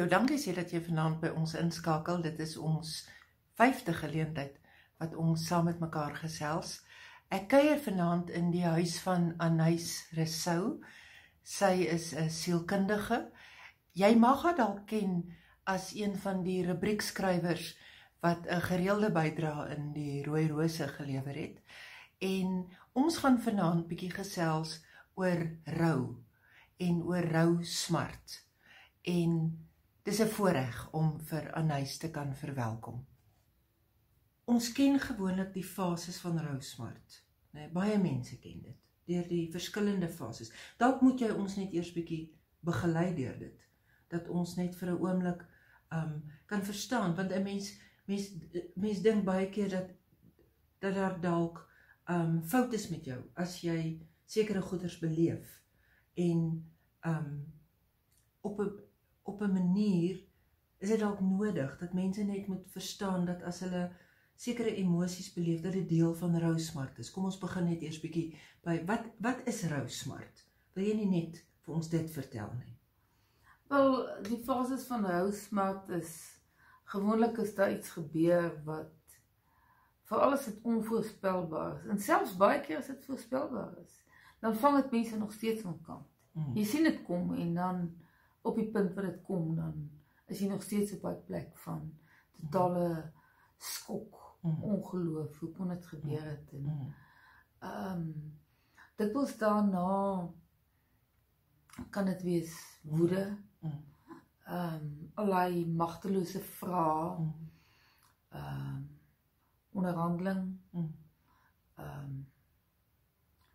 vir jou dankie sê dat jy vanaand by ons inskakel. Dit is ons 5de geleentheid wat ons saam met mekaar gesels. Ek kuier vanaand in die huis van Anais Resou. Sy is 'n sielkundige. Jy mag haar dalk ken as een van die rubriekskrywers wat 'n gereelde bydrae in die Rooi Rose gelewer het. En ons gaan vanaand bietjie gesels oor rou en oor rou smart en dis 'n voorreg om vir Anais te kan verwelkom. Ons ken gewoonlik die fases van rousmart, né? Nee, baie mense ken dit deur die verskillende fases. Dalk moet jy ons net eers bietjie begelei deur dit dat ons net vir 'n oomblik um kan verstaan want 'n mens mens mens dink baie keer dat dat daar dalk um foute is met jou as jy sekere goeders beleef en um op 'n op 'n manier is dit dalk nodig dat mense net moet verstaan dat as hulle sekere emosies beleef dat dit deel van rou smart is. Kom ons begin net eers bietjie by wat wat is rou smart? Wil jy nie net vir ons dit vertel nie? Wel, die fases van rou smart is gewoonlik as daar iets gebeur wat vir alles dit onvoorspelbaar is. En selfs baie keer as dit voorspelbaar is, dan vang dit mense nog steeds onkant. Mm. Jy sien dit kom en dan op die punt wat dit kom dan is jy nog steeds op 'n plek van totale skok, mm. ongeloof, hoe kon dit gebeur het en mm. ehm um, dit was daarna kan dit wees woede. Mm. Ehm um, allei magtelose vrae. Ehm um, onderhandeling. Ehm um,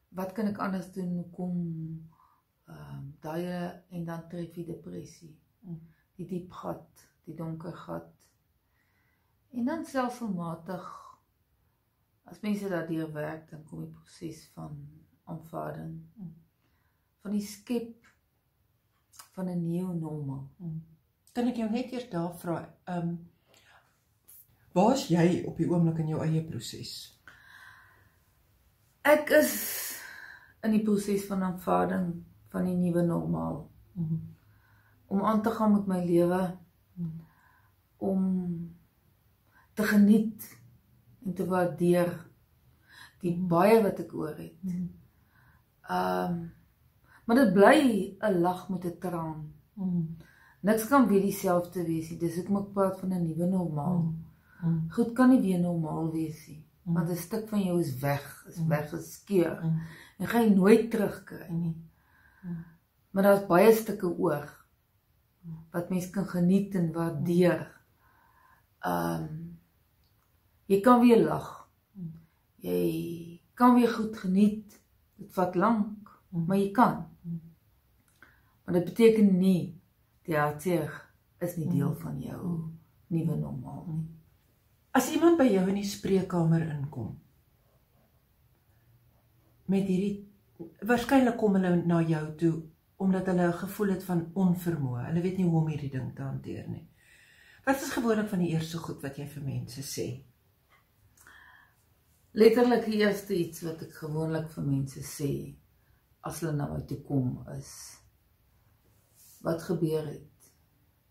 wat kan ek anders doen? Kom ehm um, daai en dan tref jy depressie. Mm. Die diep gat, die donker gat. En dan selfmatig as mense daardeur werk, dan kom die proses van aanvaarding mm. van die skep van 'n nuwe normaal. Mm. Kan ek jou net eers daar vra, ehm um, waar's jy op die oomblik in jou eie proses? Ek is in die proses van aanvaarding van die nuwe normaal. Mm -hmm. Om aan te gaan met my lewe mm -hmm. om te geniet en te waardeer die baie wat ek oor het. Ehm mm um, maar dit bly 'n lag met 'n traan. Mm. Niks kan weer dieselfde wees nie. Dis hoekom ek praat van 'n nuwe normaal. Mm -hmm. Goed kan nie weer normaal wees nie. Mm. Want 'n stuk van jou is weg, is mm weggeskeur. Mm. En gaan jy nooit terugkry nie. Maar daar's baie stukke oog wat mens kan geniet en waardeer. Ehm um, jy kan weer lag. Jy kan weer goed geniet. Dit vat lank, maar jy kan. Maar dit beteken nie die hartseer is nie deel van jou nuwe normaal nie. As iemand by jou in die spreekkamer inkom met hierdie waarskynlik kom hulle na jou toe omdat hulle 'n gevoel het van onvermoë. Hulle weet nie hoe om hierdie ding te hanteer nie. Wat is gewoonlik van die eerste goed wat jy vir mense sê? Letterlik die eerste iets wat ek gewoonlik vir mense sê as hulle na my toe kom is wat gebeur het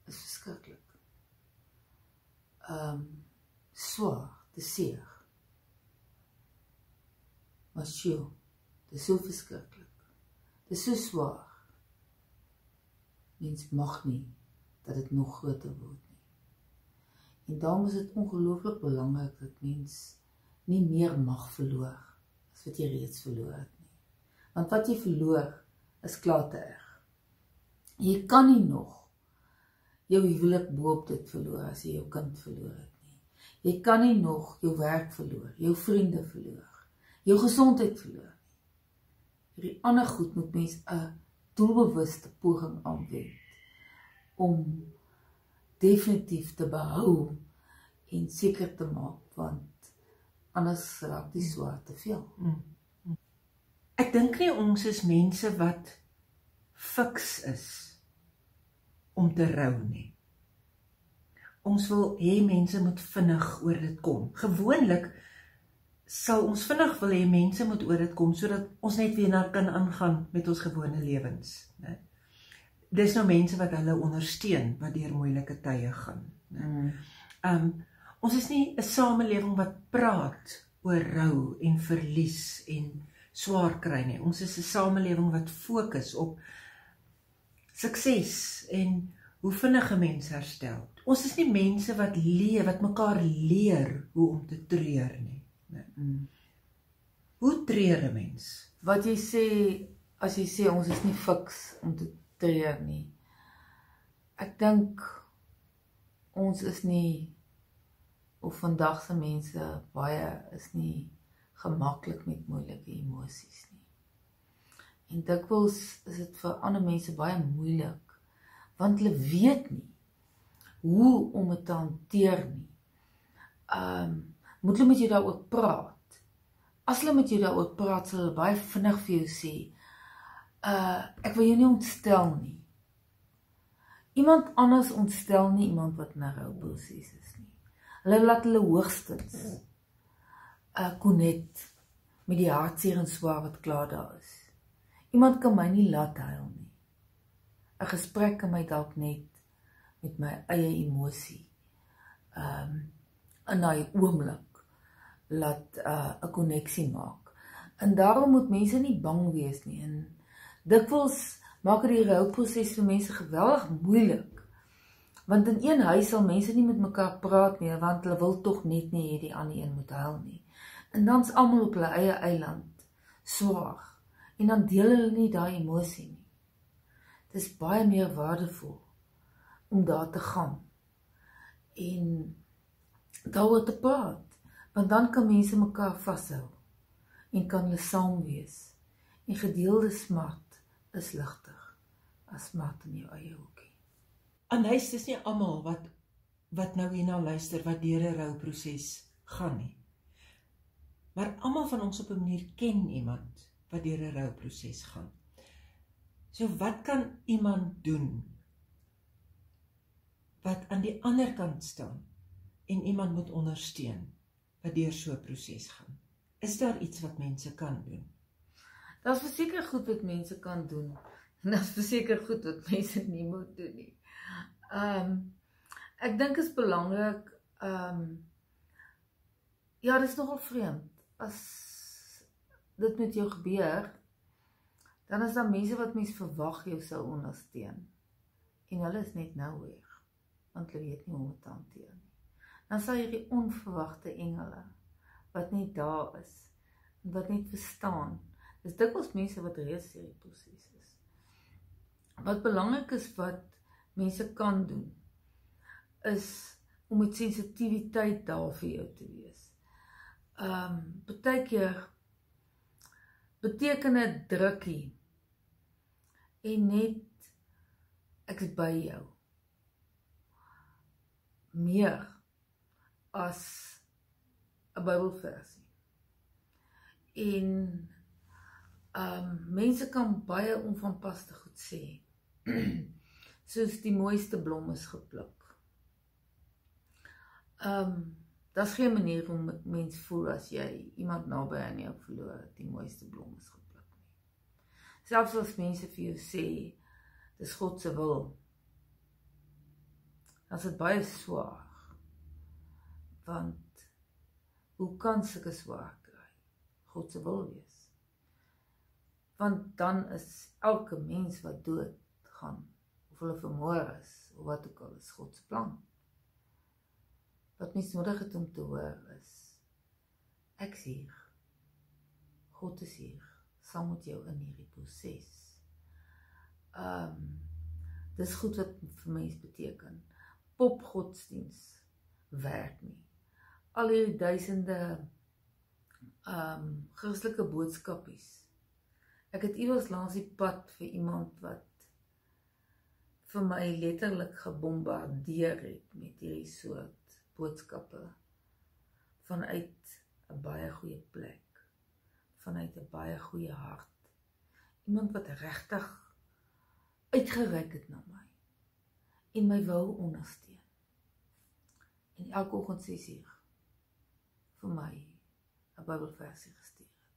is verskriklik. Ehm um, swaar, te seer. Maar sjoe, Dit is so verskriklik. Dit is so swaar. Mens mag nie dat dit nog groter word nie. En daarom is dit ongelooflik belangrik dat mens nie meer mag verloor as wat jy reeds verloor het nie. Want wat jy verloor is klaar te erg. Jy kan nie nog jou huwelik boop dit verloor as jy jou kind verloor het nie. Jy kan nie nog jou werk verloor, jou vriende verloor, jou gesondheid verloor hierdie ander goed moet mens 'n doelbewuste poging aanwend om definitief te behou en seker te maak want anders raak die swaar te veel. Mm. Ek dink nie ons is mense wat fiks is om te rou nie. Ons wil hê mense moet vinnig oor dit kom. Gewoonlik sal ons vinnig wil hê mense moet oor dit kom sodat ons net weer na kan aangaan met ons gewone lewens, né? dis nou mense wat hulle ondersteun wat deur moeilike tye gaan, né? Mm. Um ons is nie 'n samelewing wat praat oor rou en verlies en swaar kry nie. Ons is 'n samelewing wat fokus op sukses en hoe vinnig 'n mens herstel. Ons is nie mense wat leer wat mekaar leer hoe om te treur nie. Nee. Mm. Hoe treur 'n mens? Wat jy sê as jy sê ons is nie fiks om te treur nie. Ek dink ons is nie of vandag se mense baie is nie gemaklik met moeilike emosies nie. En dikwels is dit vir ander mense baie moeilik want hulle weet nie hoe om dit te hanteer nie. Ehm um, moet hulle met jou daaroor praat. As hulle met jou daaroor praat, sal hulle baie vinnig vir jou sê, uh ek wil jou nie ontstel nie. Iemand anders ontstel nie iemand wat in 'n rouproses is nie. Hulle laat hulle hoogstens uh connect met die hartseer en swaar wat klaar daar is. Iemand kan my nie laat huil nie. 'n Gesprek kan my dalk net met my eie emosie um in daai oomblik laat uh 'n koneksie maak. En daarom moet mense nie bang wees nie en dikwels maak dit die rouproses vir mense geweldig moeilik. Want in een huis sal mense nie met mekaar praat nie want hulle wil tog net nie hê die ander een moet huil nie. En dan's almal op hulle eie eiland swaar en dan deel hulle nie daai emosie nie. Dit is baie meer waardevol om daar te gaan en daaroor te praat want dan kan mense mekaar vashou en kan hulle saam wees en gedeelde smart is ligter as smart in jou eie hoekie. Aanhuis is nie almal wat wat nou hierna luister wat deur 'n rouproses gaan nie. Maar almal van ons op 'n manier ken iemand wat deur 'n rouproses gaan. So wat kan iemand doen wat aan die ander kant staan en iemand moet ondersteun wat deur so 'n proses gaan. Is daar iets wat mense kan doen? Daar's verseker goed wat mense kan doen. En daar's verseker goed wat mense nie moet doen nie. Ehm um, ek dink is belangrik ehm um, ja, dit is nogal vreemd as dit met jou gebeur dan is daar mense wat mens verwag jou sou ondersteun en hulle is net nou weer want hulle weet nie hoe om te hanteer. Dan sal jy die onverwagte engele wat net daar is en wat net verstaan. Dis dikwels mense wat reeds hierdie proses is. Wat belangrik is wat mense kan doen is om met sensitiwiteit daar vir jou te wees. Ehm um, baie keer beteken dit drukkie en net ek is by jou meer as 'n Bybelversie. En ehm um, mense kan baie onvanpaste goed sê. Soos die mooiste blom is gepluk. Ehm um, daar's geen manier om mens voel as jy iemand naby aan jou verloor dat die mooiste blom is gepluk nie. Selfs as mense vir jou sê dis God se wil dan is dit baie swaar. Want hoe kan sulke swaar kry? God se wil wees. Want dan is elke mens wat dood gaan of hulle vermoor is of wat ook al is God se plan. Wat mens nodig het om te hoor is ek sien God is hier saam met jou in hierdie proses. Ehm um, dis goed wat vir mense beteken popgodsdiens werk nie. Al hierdie duisende ehm um, Christelike boodskapies. Ek het iewers langs die pad vir iemand wat vir my letterlik gebombardeer het met hierdie soort boodskappe vanuit 'n baie goeie plek, vanuit 'n baie goeie hart. Iemand wat regtig uitgereik het na my en my wou ondersteun. En elke oggend 6 uur vir my 'n Bybelversie gestuur het.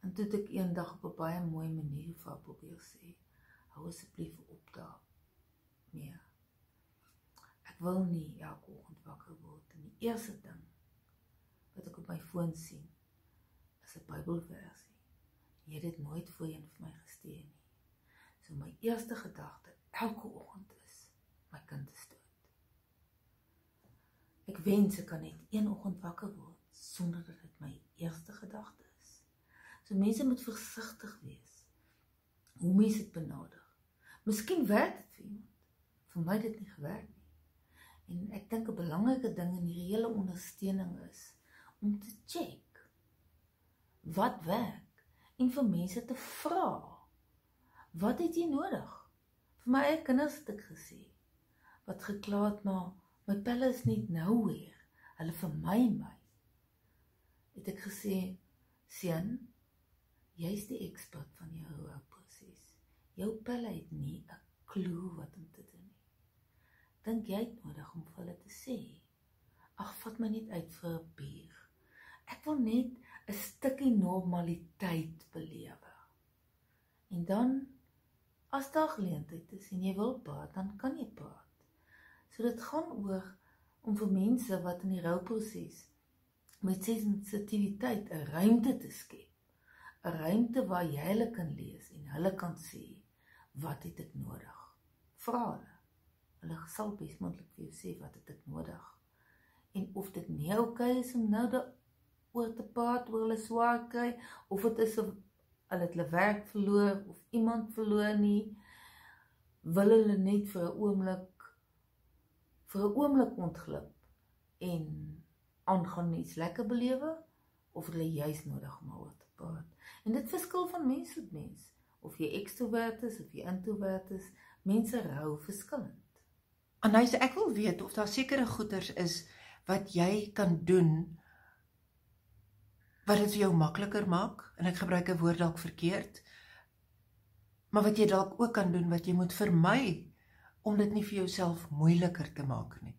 En toe ek eendag op 'n baie mooi manier vir haar probeer sê, hou asseblief op daar meer. Ek wil nie elke oggend wakker word en die eerste ding wat ek op my foon sien is 'n Bybelversie. Jy het dit nooit voorheen vir my gestuur nie. So my eerste gedagte elke oggend is my kind is. Ek wens ek kan net een oggend wakker word sonder dat dit my eerste gedagte is. So mense moet versigtig wees hoe mense dit benader. Miskien werk dit vir iemand. Vir my het dit nie gewerk nie. En ek dink 'n belangrike ding in hierdie hele ondersteuning is om te check wat werk en vir mense te vra wat het jy nodig vir my eie kinders het ek gesê wat gekla het maar my pelle is nie nou weer. Hulle vir my. Het ek gesê seun jy's die ekspert van jou hou proses jou pelle het nie 'n klou wat om te doen nie. Dink jy nodig om vir hulle te sê ag vat my net uit vir 'n bier. Ek wil net 'n stukkie normaliteit belewe. En dan as daar geleentheid is en jy wil praat, dan kan jy praat. So dit gaan oor om vir mense wat in die rouproses met sensitiwiteit 'n ruimte te skep. 'n Ruimte waar jy hulle kan lees en hulle kan sê wat het ek nodig. Vra hulle. Hulle sal besmoontlik vir jou sê wat het ek nodig. En of dit nie oukei okay is om nou oor te praat oor hulle swaar kry of dit is of hulle het hulle werk verloor of iemand verloor nie wil hulle net vir 'n oomblik vir 'n oomblik ontglip en aangaan iets lekker belewe of hulle juis nodig om oor te praat. En dit verskil van mens tot mens of jy ekstrovert is of jy introvert is mense rou verskillend. Anais ek wil weet of daar sekere goeders is wat jy kan doen wat dit vir jou makliker maak en ek gebruik 'n woord dalk verkeerd maar wat jy dalk ook kan doen wat jy moet vermy om dit nie vir jouself moeiliker te maak nie.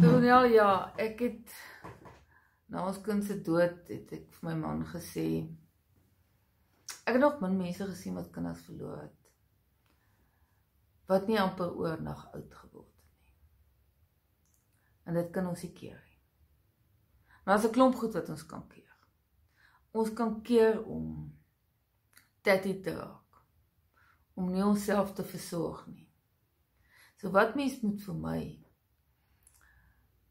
Donel ja, ek het na ons kind se dood het ek vir my man gesê ek het nog min mense gesien wat kinders verloor het wat nie amper oornag oud geword het nie. En dit kan ons nie keer nie. Maar as 'n klomp goed wat ons kan keer ons kan keer om tatty te raak om nie onsself te versorg nie. So wat mens moet vir my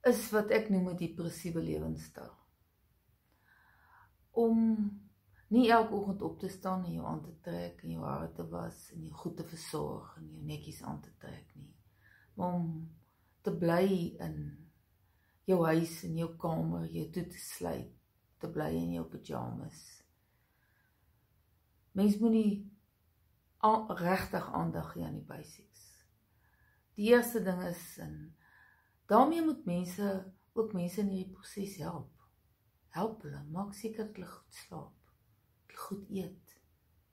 is wat ek noem 'n depressiewe lewenstyl. Om nie elke oggend op te staan en jou aan te trek en jou hare te was en jou goed te versorg en jou netjies aan te trek nie. Maar om te bly in jou huis en jou kamer, jou toe te sluit te bly in jou pyjamas. Mens moet nie regtig aandag gee aan die basics. Die eerste ding is in daarmee moet mense ook mense in hierdie proses help. Help hulle, maak seker dat hulle goed slaap, goed eet.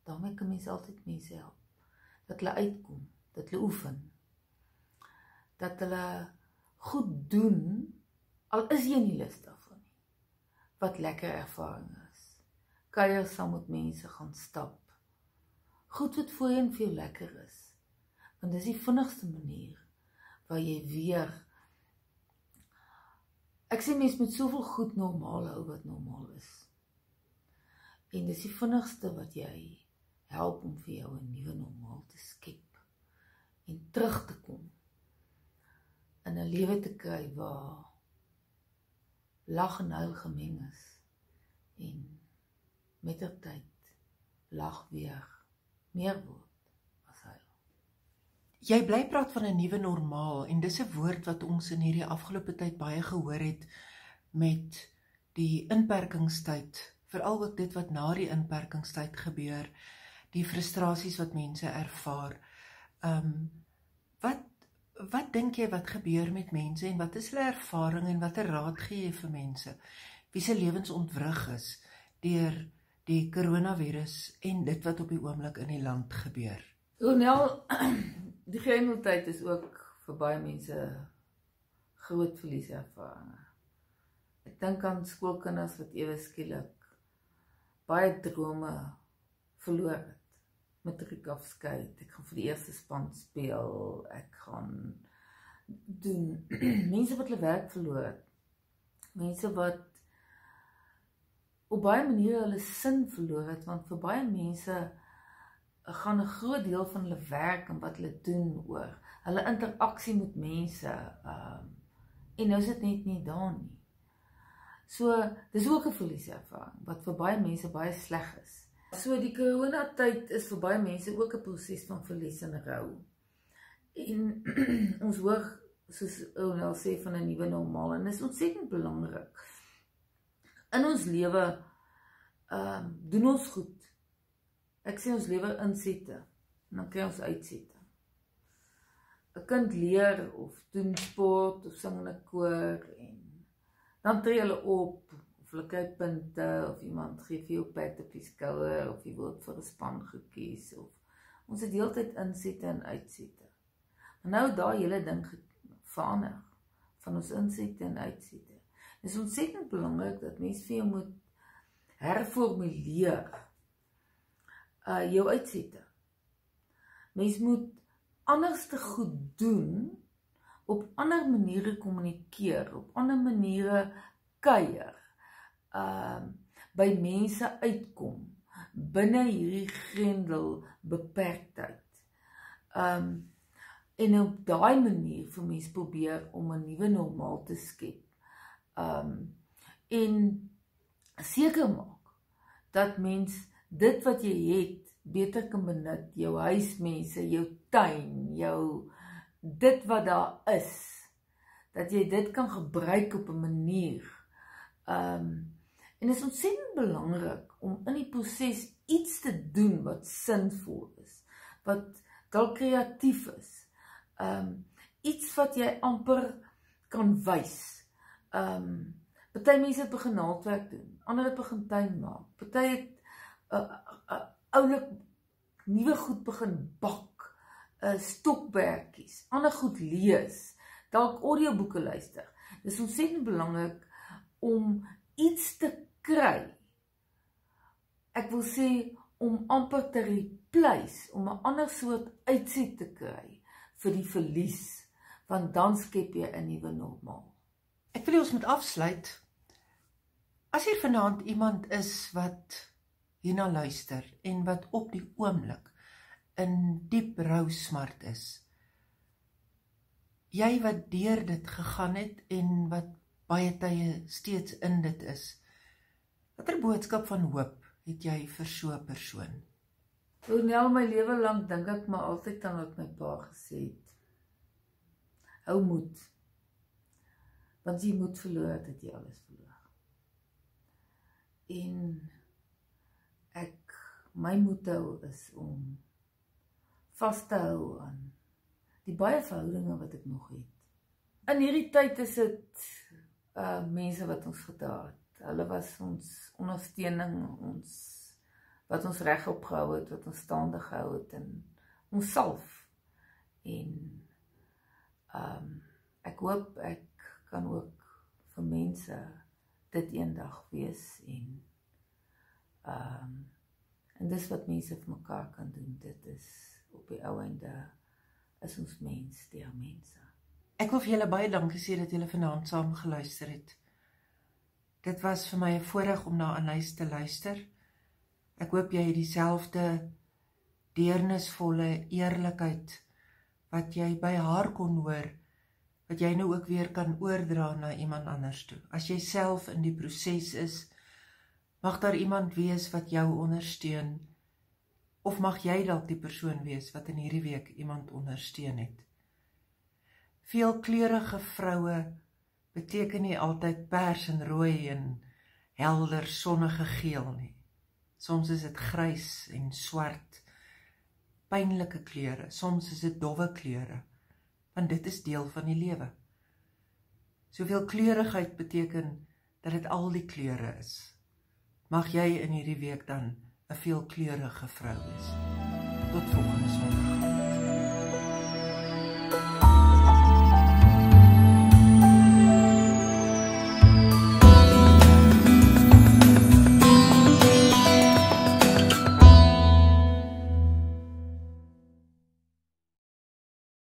daarmee kan mense altyd mense help. Dat hulle uitkom, dat hulle oefen. Dat hulle goed doen al is jy nie lus daarvoor wat lekker ervaring is. Kuier saam met mense gaan stap. Goed wat voorheen vir jou lekker is. Want dis die vinnigste manier waar jy weer Ek sê mense moet soveel goed normaal hou wat normaal is. En dis die vinnigste wat jy help om vir jou 'n nuwe normaal te skep en terug te kom in 'n lewe te kry waar lag en huil gemeng is en met tyd lag weer meer word. Jy bly praat van 'n nuwe normaal en dis 'n woord wat ons in hierdie afgelope tyd baie gehoor het met die inperkingstyd, veral ook dit wat na die inperkingstyd gebeur, die frustrasies wat mense ervaar. Ehm um, wat Wat dink jy wat gebeur met mense en wat is hulle ervaring en watter raad gee jy vir mense wie se lewens ontwrig is deur die koronavirus en dit wat op die oomblik in die land gebeur? Ronel, die grendeltyd is ook vir baie mense groot verlieservarings. Ek dink aan skoolkinders wat ewe skielik baie drome verloor het. matriek afskeid. Ek gaan vir die eerste span speel. Ek gaan doen mense wat hulle werk verloor het. Mense wat op baie maniere hulle sin verloor het want vir baie mense gaan 'n groot deel van hulle werk en wat hulle doen oor hulle interaksie met mense. Ehm um, en nou is dit net nie daar nie. So, dis ook 'n verlieservaring wat vir baie mense baie sleg is. So die corona tyd is vir baie mense ook 'n proses van verlies en rou. En ons hoor soos Onel sê van 'n nuwe normaal en dit is ontsettend belangrik. In ons lewe ehm um, doen ons goed Ek sê ons lewe insette en dan kry ons uitsette. 'n Kind leer of doen sport of sing in 'n koor en dan tree hulle op of hulle kry punte of iemand gee vir jou pat op die skouer of jy word vir 'n span gekies of ons het heeltyd insette en uitsette. Maar nou daai hele ding verander van ons insette en uitsette. Dit is ontsettend belangrik dat mense vir jou moet herformuleer uh jou uitsette. Mens moet anders te goed doen op ander maniere kommunikeer, op ander maniere kuier. Um uh, by mense uitkom binne hierdie grendel beperktheid. Um en op daai manier vir mense probeer om 'n nuwe normaal te skep. Um en seker maak dat mense dit wat jy het beter kan benut, jou huismense, jou tuin, jou dit wat daar is, dat jy dit kan gebruik op 'n manier. Um en dit is ontsettend belangrik om in die proses iets te doen wat sinvol is, wat dalk kreatief is. Um iets wat jy amper kan wys. Um party mense begin naaldwerk doen, ander het begin tuin maak. Party het oulik nuwe goed begin bak, 'n uh, stokwerkies, ander goed lees, dalk audioboeke luister. Dis ontsettend belangrik om iets te kry. Ek wil sê om amper te replace, om 'n ander soort uitset te kry vir die verlies, want dan skep jy 'n nuwe normaal. Ek wil ons moet afsluit. As hier vanaand iemand is wat hierna luister en wat op die oomblik in diep rou smart is. Jy wat deur dit gegaan het en wat baie tye steeds in dit is. Watter boodskap van hoop het jy vir so 'n persoon? Hoewel my lewe lank dink ek maar altyd aan wat my pa gesê het. Hou moed. Want jy moet verloor dat jy alles verloor. En my motto is om vas te hou aan die baie verhoudinge wat ek nog het. In hierdie tyd is dit uh mense wat ons gedra het. Hulle was ons ondersteuning, ons wat ons reg opgehou het, wat ons staande gehou het en ons self en um ek hoop ek kan ook vir mense dit eendag wees en Ehm um, en dis wat mense vir mekaar kan doen. Dit is op die ou ende is ons mens, die mense. Ek wil vir julle baie dankie sê dat julle vanaand saam geluister het. Dit was vir my 'n voorreg om na Anais te luister. Ek hoop jy het dieselfde deernisvolle eerlikheid wat jy by haar kon hoor wat jy nou ook weer kan oordra na iemand anders toe. As jy self in die proses is, Mag daar iemand wees wat jou ondersteun of mag jy dalk die persoon wees wat in hierdie week iemand ondersteun het. Veelkleurige vroue beteken nie altyd pers en rooi en helder sonnige geel nie. Soms is dit grys en swart, pynlike kleure, soms is dit dowwe kleure, want dit is deel van die lewe. Soveel kleurigheid beteken dat dit al die kleure is. Mag jy in hierdie week dan 'n veelkleurige vrou wees. Tot volgende week.